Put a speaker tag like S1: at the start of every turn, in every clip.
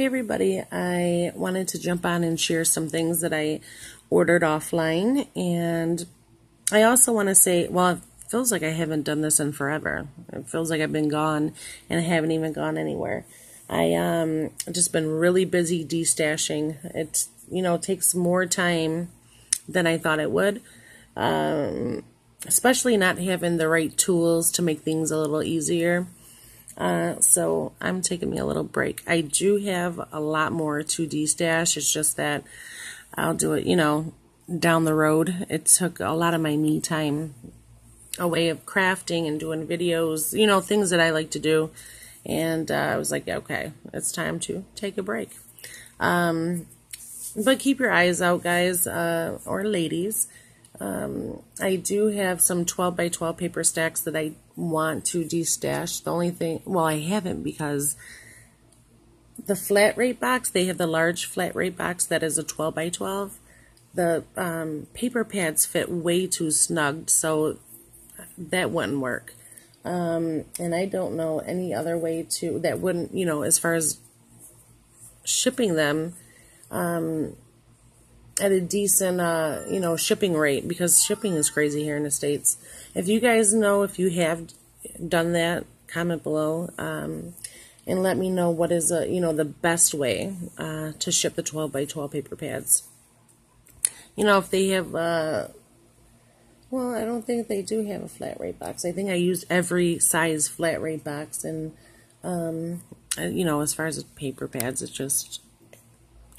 S1: Hey everybody, I wanted to jump on and share some things that I ordered offline and I also want to say, well, it feels like I haven't done this in forever. It feels like I've been gone and I haven't even gone anywhere. I um just been really busy destashing. It you know takes more time than I thought it would. Um, especially not having the right tools to make things a little easier. Uh, so I'm taking me a little break. I do have a lot more to destash. It's just that I'll do it, you know, down the road. It took a lot of my me time away of crafting and doing videos, you know, things that I like to do. And uh, I was like, okay, it's time to take a break. Um, but keep your eyes out, guys, uh, or ladies. Um, I do have some 12 by 12 paper stacks that I want to destash. The only thing, well, I haven't because the flat rate box, they have the large flat rate box that is a 12 by 12. The um, paper pads fit way too snug, so that wouldn't work. Um, and I don't know any other way to, that wouldn't, you know, as far as shipping them, um, at a decent, uh, you know, shipping rate because shipping is crazy here in the States. If you guys know if you have done that, comment below um, and let me know what is, a, you know, the best way uh, to ship the 12 by 12 paper pads. You know, if they have, uh, well, I don't think they do have a flat rate box. I think I used every size flat rate box and, um, you know, as far as paper pads, it's just,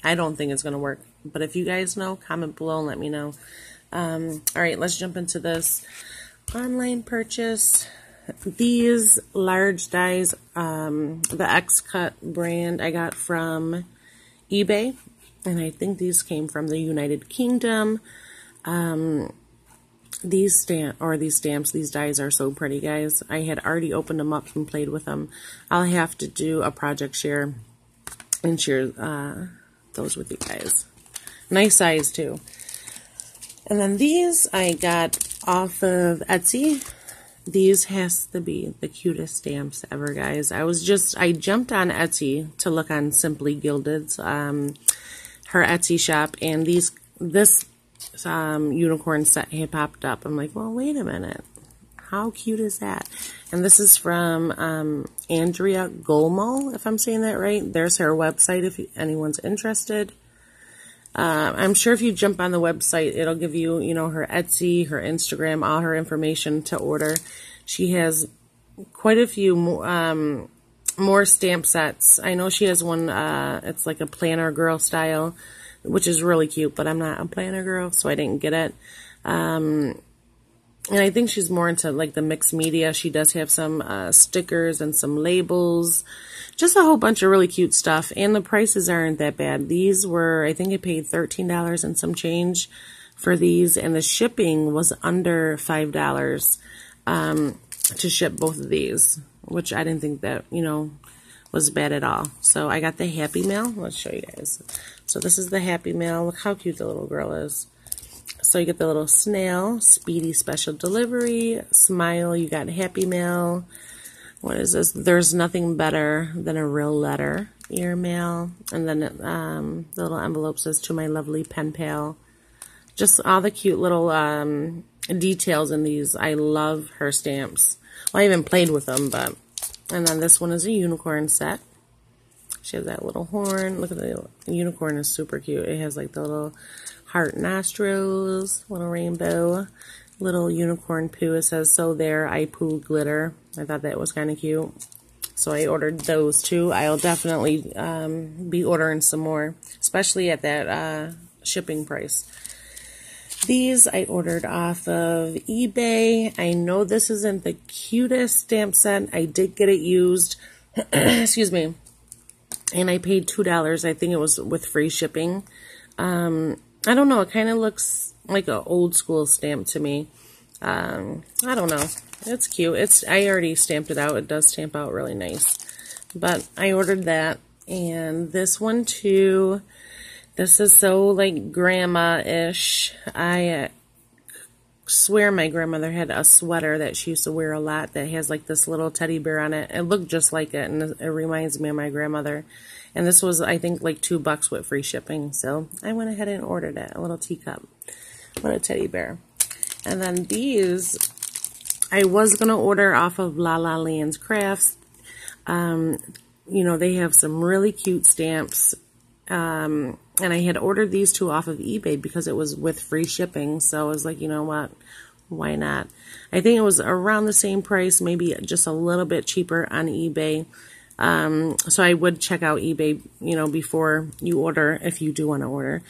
S1: I don't think it's going to work. But if you guys know, comment below and let me know. Um, all right, let's jump into this online purchase. These large dies, um, the X-Cut brand I got from eBay. And I think these came from the United Kingdom. Um, these stamp or these stamps, these dies are so pretty, guys. I had already opened them up and played with them. I'll have to do a project share and share uh, those with you guys. Nice size too. And then these I got off of Etsy. These has to be the cutest stamps ever, guys. I was just, I jumped on Etsy to look on Simply Gilded's, um, her Etsy shop, and these, this um, unicorn set had popped up. I'm like, well, wait a minute. How cute is that? And this is from um, Andrea Golmo, if I'm saying that right. There's her website if anyone's interested. Uh, I'm sure if you jump on the website, it'll give you, you know, her Etsy, her Instagram, all her information to order. She has quite a few more, um, more stamp sets. I know she has one, uh, it's like a planner girl style, which is really cute, but I'm not a planner girl, so I didn't get it. Um, and I think she's more into like the mixed media. She does have some uh, stickers and some labels just a whole bunch of really cute stuff. And the prices aren't that bad. These were, I think I paid $13 and some change for these. And the shipping was under $5 um, to ship both of these. Which I didn't think that, you know, was bad at all. So I got the Happy Mail. Let's show you guys. So this is the Happy Mail. Look how cute the little girl is. So you get the little snail, speedy special delivery, smile, you got Happy Mail, what is this? There's nothing better than a real letter. Ear mail. And then um, the little envelope says, to my lovely pen pal. Just all the cute little um, details in these. I love her stamps. Well, I haven't played with them, but... And then this one is a unicorn set. She has that little horn. Look at the unicorn is super cute. It has like the little heart nostrils, little rainbow little unicorn poo. It says, so there, I poo glitter. I thought that was kind of cute. So I ordered those too. I'll definitely um, be ordering some more, especially at that uh, shipping price. These I ordered off of eBay. I know this isn't the cutest stamp set. I did get it used. Excuse me. And I paid $2. I think it was with free shipping. Um, I don't know. It kind of looks like an old school stamp to me. Um, I don't know. It's cute. It's I already stamped it out. It does stamp out really nice. But I ordered that. And this one too. This is so like grandma-ish. I swear my grandmother had a sweater that she used to wear a lot that has like this little teddy bear on it. It looked just like it, and it reminds me of my grandmother. And this was, I think, like two bucks with free shipping. So I went ahead and ordered it, a little teacup. What a teddy bear. And then these, I was going to order off of La La Land's Crafts. Um, you know, they have some really cute stamps. Um, and I had ordered these two off of eBay because it was with free shipping. So I was like, you know what? Why not? I think it was around the same price, maybe just a little bit cheaper on eBay. Um, so I would check out eBay, you know, before you order, if you do want to order,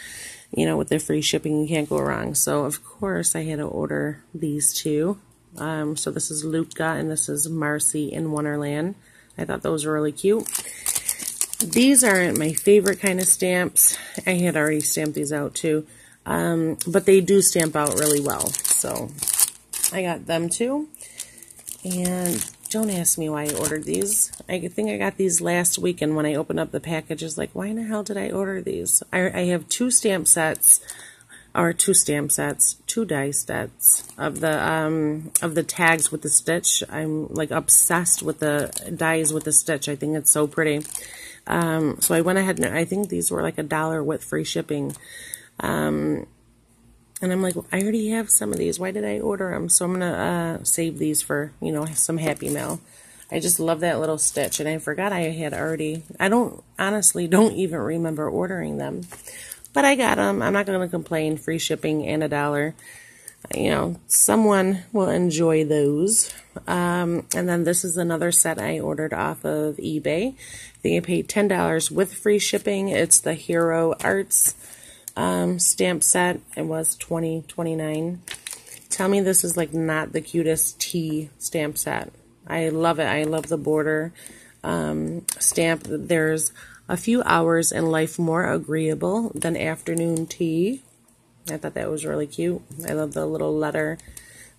S1: you know, with the free shipping, you can't go wrong. So of course I had to order these two. Um, so this is Lutka and this is Marci in Wonderland. I thought those were really cute. These aren't my favorite kind of stamps. I had already stamped these out too. Um, but they do stamp out really well. So I got them too. And don't ask me why I ordered these. I think I got these last week, and when I opened up the package, it's like, why in the hell did I order these? I, I have two stamp sets, or two stamp sets, two die sets of the um of the tags with the stitch. I'm like obsessed with the dies with the stitch. I think it's so pretty. Um, so I went ahead and I think these were like a dollar with free shipping. Um, and I'm like, I already have some of these. Why did I order them? So I'm going to uh, save these for, you know, some Happy Mail. I just love that little stitch. And I forgot I had already, I don't, honestly, don't even remember ordering them. But I got them. I'm not going to complain. Free shipping and a dollar. You know, someone will enjoy those. Um, and then this is another set I ordered off of eBay. I think I paid $10 with free shipping. It's the Hero Arts um, stamp set. It was twenty twenty nine. Tell me this is like not the cutest tea stamp set. I love it. I love the border um, stamp. There's a few hours in life more agreeable than afternoon tea. I thought that was really cute. I love the little letter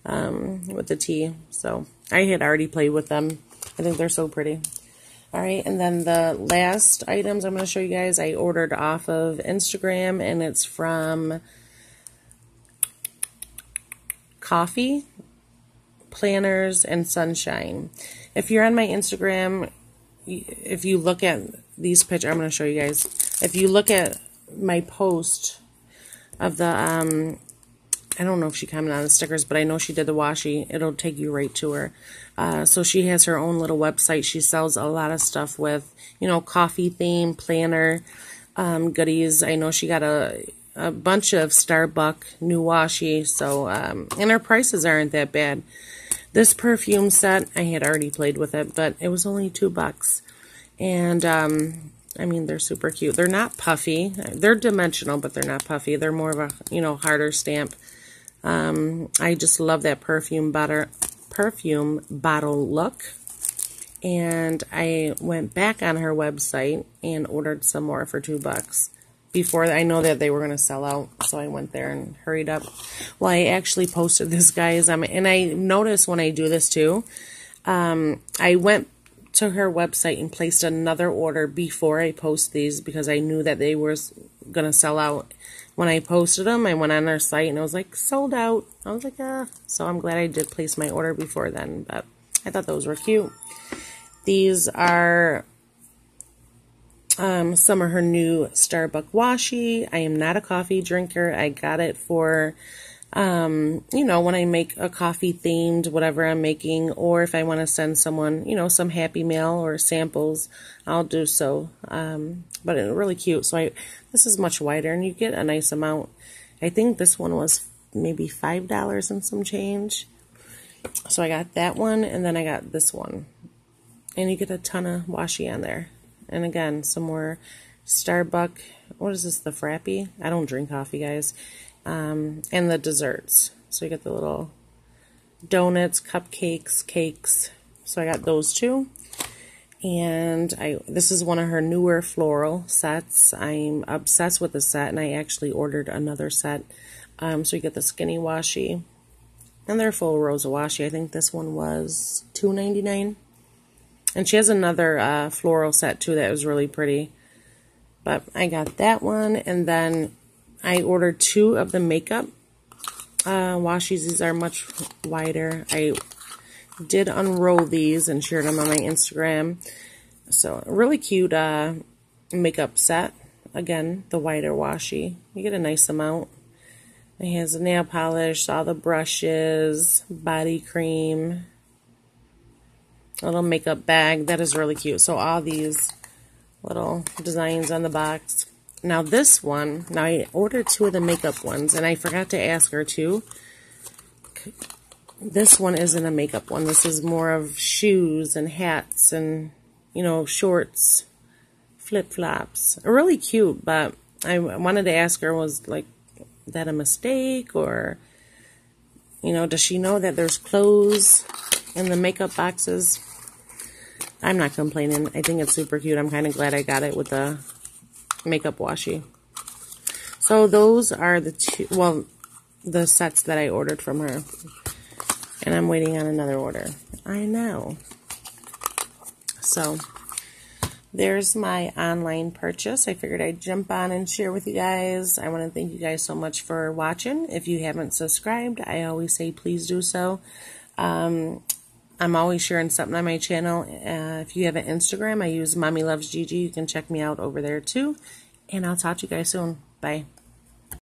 S1: um, with the T. So I had already played with them. I think they're so pretty. All right, and then the last items I'm going to show you guys, I ordered off of Instagram, and it's from Coffee, Planners, and Sunshine. If you're on my Instagram, if you look at these pictures, I'm going to show you guys. If you look at my post of the um, I don't know if she commented on the stickers, but I know she did the washi. It'll take you right to her. Uh, so she has her own little website. She sells a lot of stuff with, you know, coffee theme, planner, um, goodies. I know she got a, a bunch of Starbuck new washi. So, um, and her prices aren't that bad. This perfume set, I had already played with it, but it was only two bucks. And, um, I mean, they're super cute. They're not puffy. They're dimensional, but they're not puffy. They're more of a, you know, harder stamp. Um, I just love that perfume butter, perfume bottle look. And I went back on her website and ordered some more for two bucks before I know that they were going to sell out. So I went there and hurried up. Well, I actually posted this, guys. Um, and I notice when I do this too, um, I went to her website and placed another order before I post these because I knew that they were going to sell out when I posted them, I went on their site and it was like sold out. I was like, ah. So I'm glad I did place my order before then, but I thought those were cute. These are um, some of her new Starbucks washi. I am not a coffee drinker. I got it for um, you know, when I make a coffee themed, whatever I'm making, or if I want to send someone, you know, some happy mail or samples, I'll do so. Um, but it's really cute. So I, this is much wider and you get a nice amount. I think this one was maybe $5 and some change. So I got that one and then I got this one. And you get a ton of washi on there. And again, some more Starbucks. What is this, the Frappy? I don't drink coffee, guys um, and the desserts. So you get the little donuts, cupcakes, cakes. So I got those two. And I this is one of her newer floral sets. I'm obsessed with the set, and I actually ordered another set. Um, so you get the skinny washi, and they're full rows of washi. I think this one was two ninety nine. And she has another uh, floral set too that was really pretty. But I got that one, and then I ordered two of the makeup uh, washies. These are much wider. I did unroll these and shared them on my Instagram. So, really cute uh, makeup set. Again, the wider washi. You get a nice amount. It has a nail polish, all the brushes, body cream, a little makeup bag. That is really cute. So all these little designs on the box. Now this one, now I ordered two of the makeup ones, and I forgot to ask her to. This one isn't a makeup one. This is more of shoes and hats and, you know, shorts, flip-flops. Really cute, but I wanted to ask her, was like, that a mistake? Or, you know, does she know that there's clothes in the makeup boxes? I'm not complaining. I think it's super cute. I'm kind of glad I got it with the makeup washi. So those are the two, well, the sets that I ordered from her. And I'm waiting on another order. I know. So, there's my online purchase. I figured I'd jump on and share with you guys. I want to thank you guys so much for watching. If you haven't subscribed, I always say please do so. Um, I'm always sharing something on my channel. Uh, if you have an Instagram, I use Mommy Loves Gigi. You can check me out over there too. And I'll talk to you guys soon. Bye.